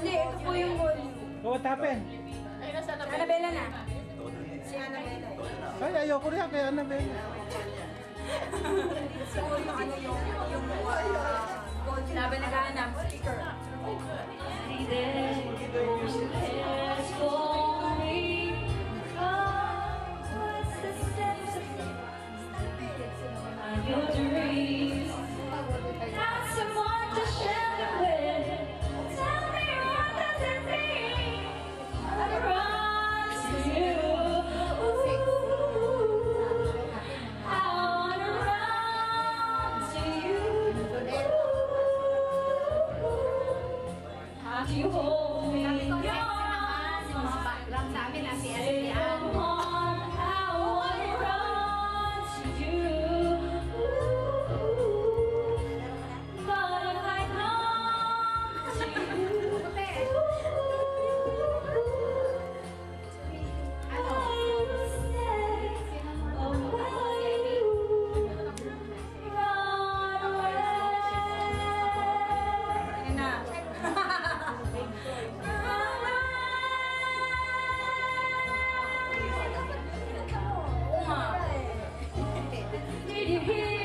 Hindi, ito po yung mall. Oh, what happened? Ay, nasa Annabella na. Si Annabella. Ay, ayoko rin kay Annabella. Siguro yung ano yung yung gold. Sabi naghahanap, sticker. You're You. here.